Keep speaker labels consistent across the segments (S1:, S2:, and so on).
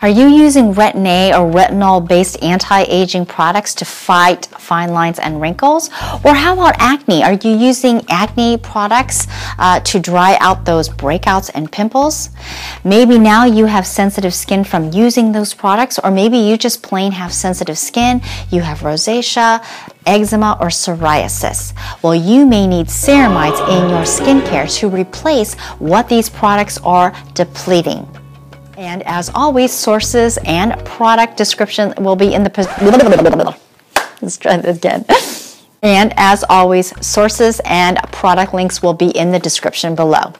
S1: Are you using Retin-A or retinol-based anti-aging products to fight fine lines and wrinkles? Or how about acne? Are you using acne products uh, to dry out those breakouts and pimples? Maybe now you have sensitive skin from using those products, or maybe you just plain have sensitive skin, you have rosacea, eczema, or psoriasis. Well, you may need ceramides in your skincare to replace what these products are depleting. And as always, sources and product description will be in the. Let's try this again. And as always, sources and product links will be in the description below.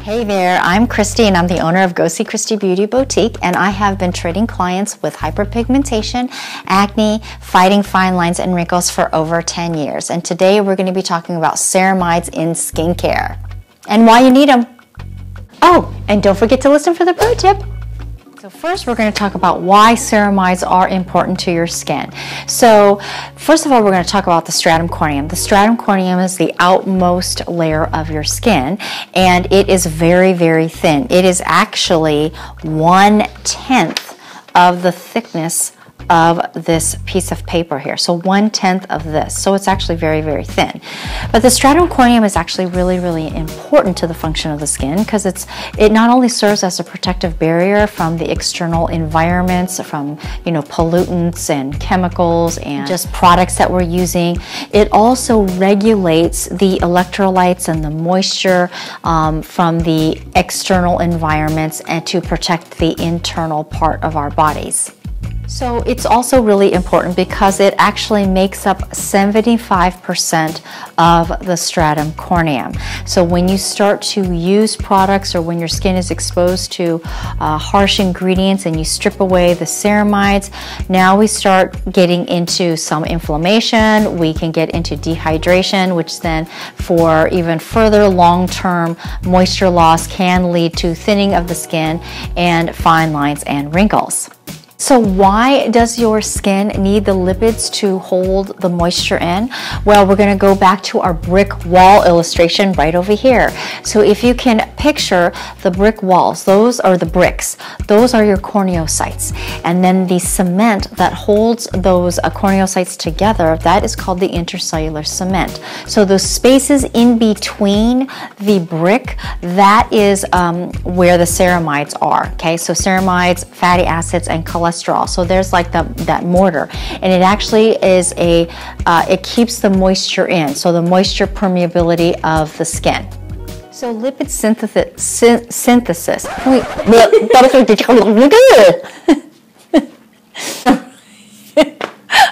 S1: Hey there, I'm Christy and I'm the owner of Go See Christy Beauty Boutique and I have been treating clients with hyperpigmentation, acne, fighting fine lines and wrinkles for over 10 years. And today we're going to be talking about ceramides in skincare and why you need them. Oh, and don't forget to listen for the pro tip. So first we're going to talk about why ceramides are important to your skin. So first of all we're going to talk about the stratum corneum. The stratum corneum is the outmost layer of your skin and it is very very thin. It is actually one tenth of the thickness of this piece of paper here. So one tenth of this. So it's actually very, very thin. But the stratum corneum is actually really, really important to the function of the skin because it's it not only serves as a protective barrier from the external environments, from you know pollutants and chemicals and just products that we're using. It also regulates the electrolytes and the moisture um, from the external environments and to protect the internal part of our bodies. So it's also really important because it actually makes up 75% of the stratum corneum. So when you start to use products or when your skin is exposed to uh, harsh ingredients and you strip away the ceramides, now we start getting into some inflammation. We can get into dehydration, which then for even further long-term moisture loss can lead to thinning of the skin and fine lines and wrinkles. So why does your skin need the lipids to hold the moisture in? Well, we're gonna go back to our brick wall illustration right over here. So if you can picture the brick walls, those are the bricks, those are your corneocytes. And then the cement that holds those uh, corneocytes together, that is called the intercellular cement. So those spaces in between the brick, that is um, where the ceramides are, okay? So ceramides, fatty acids, and cholesterol cholesterol. So there's like the, that mortar, and it actually is a, uh, it keeps the moisture in, so the moisture permeability of the skin. So lipid synthesis, sy synthesis.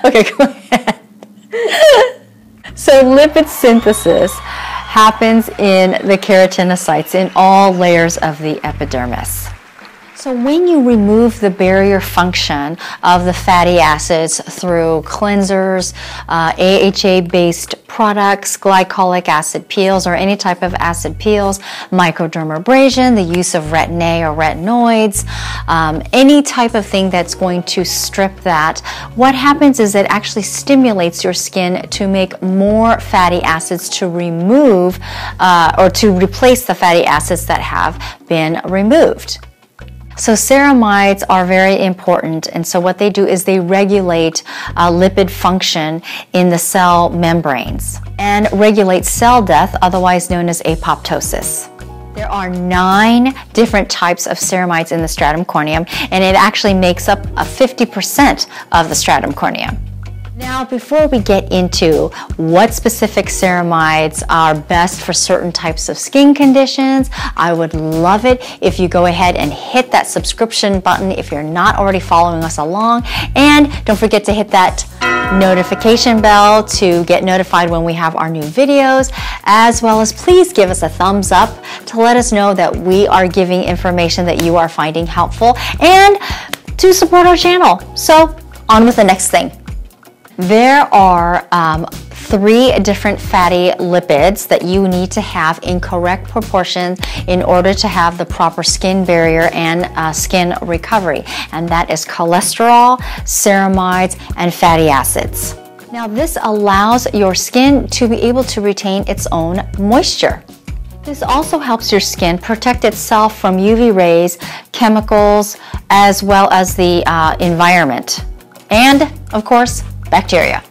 S1: Okay, go ahead. So lipid synthesis happens in the keratinocytes in all layers of the epidermis. So when you remove the barrier function of the fatty acids through cleansers, uh, AHA-based products, glycolic acid peels, or any type of acid peels, microdermabrasion, the use of retin-A or retinoids, um, any type of thing that's going to strip that, what happens is it actually stimulates your skin to make more fatty acids to remove uh, or to replace the fatty acids that have been removed. So ceramides are very important and so what they do is they regulate uh, lipid function in the cell membranes and regulate cell death otherwise known as apoptosis. There are nine different types of ceramides in the stratum corneum and it actually makes up a 50% of the stratum corneum. Now, before we get into what specific ceramides are best for certain types of skin conditions, I would love it if you go ahead and hit that subscription button if you're not already following us along. And don't forget to hit that notification bell to get notified when we have our new videos, as well as please give us a thumbs up to let us know that we are giving information that you are finding helpful and to support our channel. So, on with the next thing. There are um, three different fatty lipids that you need to have in correct proportions in order to have the proper skin barrier and uh, skin recovery. And that is cholesterol, ceramides, and fatty acids. Now this allows your skin to be able to retain its own moisture. This also helps your skin protect itself from UV rays, chemicals, as well as the uh, environment, and of course, bacteria.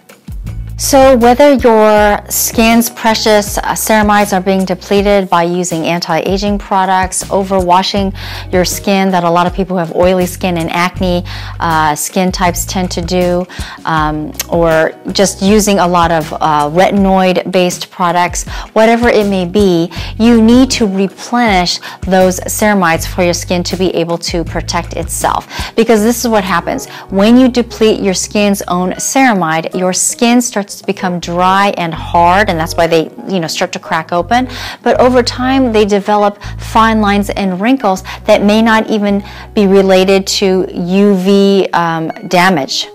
S1: So whether your skin's precious uh, ceramides are being depleted by using anti-aging products, overwashing your skin that a lot of people who have oily skin and acne uh, skin types tend to do, um, or just using a lot of uh, retinoid-based products, whatever it may be, you need to replenish those ceramides for your skin to be able to protect itself. Because this is what happens. When you deplete your skin's own ceramide, your skin starts starts to become dry and hard, and that's why they, you know, start to crack open. But over time, they develop fine lines and wrinkles that may not even be related to UV um, damage.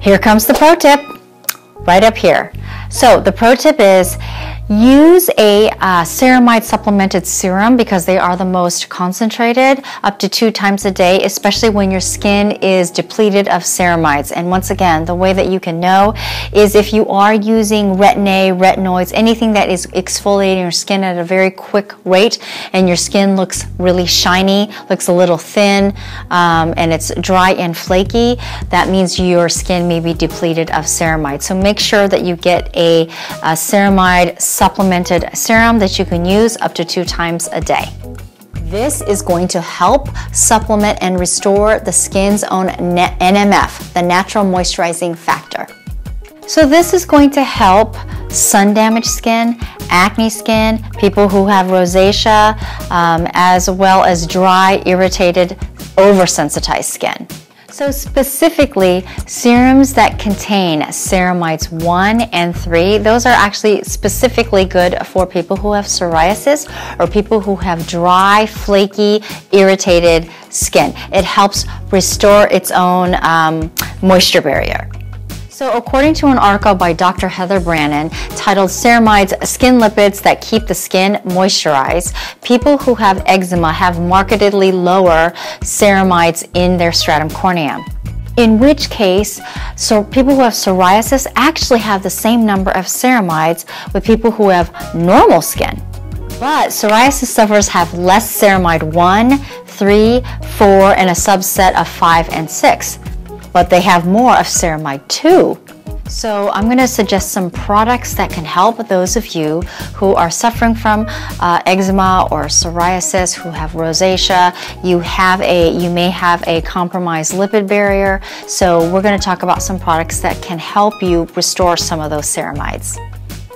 S1: Here comes the pro tip, right up here. So the pro tip is Use a uh, ceramide supplemented serum because they are the most concentrated up to two times a day, especially when your skin is depleted of ceramides. And once again, the way that you can know is if you are using retin-A, retinoids, anything that is exfoliating your skin at a very quick rate and your skin looks really shiny, looks a little thin, um, and it's dry and flaky, that means your skin may be depleted of ceramide. So make sure that you get a, a ceramide supplemented serum that you can use up to two times a day. This is going to help supplement and restore the skin's own NMF, the natural moisturizing factor. So this is going to help sun damaged skin, acne skin, people who have rosacea, um, as well as dry, irritated, oversensitized skin. So specifically, serums that contain ceramides 1 and 3, those are actually specifically good for people who have psoriasis or people who have dry, flaky, irritated skin. It helps restore its own um, moisture barrier. So according to an article by Dr. Heather Brannon titled Ceramides Skin Lipids That Keep the Skin Moisturized, people who have eczema have markedly lower ceramides in their stratum corneum. In which case, so people who have psoriasis actually have the same number of ceramides with people who have normal skin. But psoriasis sufferers have less ceramide 1, 3, 4, and a subset of 5 and 6 but they have more of ceramide two. So I'm going to suggest some products that can help those of you who are suffering from uh, eczema or psoriasis, who have rosacea. You have a, you may have a compromised lipid barrier. So we're going to talk about some products that can help you restore some of those ceramides.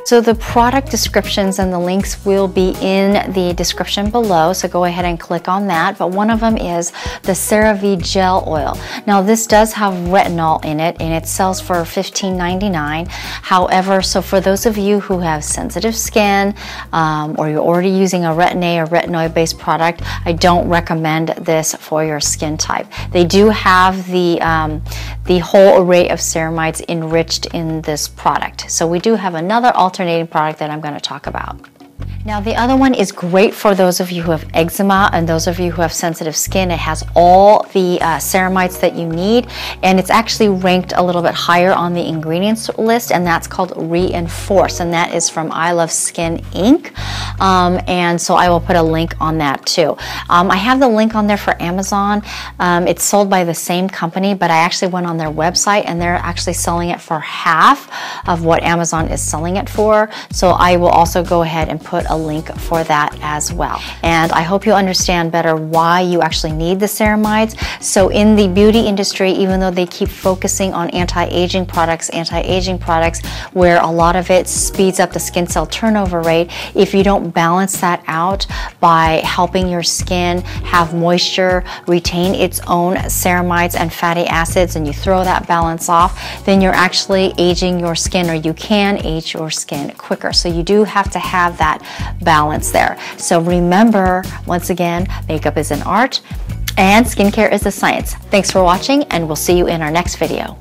S1: So the product descriptions and the links will be in the description below, so go ahead and click on that. But one of them is the CeraVe Gel Oil. Now this does have retinol in it and it sells for $15.99. However, so for those of you who have sensitive skin um, or you're already using a retin-A or retinoid based product, I don't recommend this for your skin type. They do have the, um, the whole array of ceramides enriched in this product. So we do have another alternative alternating product that I'm going to talk about. Now the other one is great for those of you who have eczema and those of you who have sensitive skin. It has all the uh, ceramides that you need and it's actually ranked a little bit higher on the ingredients list and that's called Reinforce and that is from I Love Skin Inc. Um, and so I will put a link on that too. Um, I have the link on there for Amazon. Um, it's sold by the same company but I actually went on their website and they're actually selling it for half of what Amazon is selling it for. So I will also go ahead and put a link for that as well. And I hope you understand better why you actually need the ceramides. So in the beauty industry, even though they keep focusing on anti-aging products, anti-aging products, where a lot of it speeds up the skin cell turnover rate, if you don't balance that out by helping your skin have moisture, retain its own ceramides and fatty acids, and you throw that balance off, then you're actually aging your skin or you can age your skin quicker. So you do have to have that balance there. So remember, once again, makeup is an art and skincare is a science. Thanks for watching and we'll see you in our next video.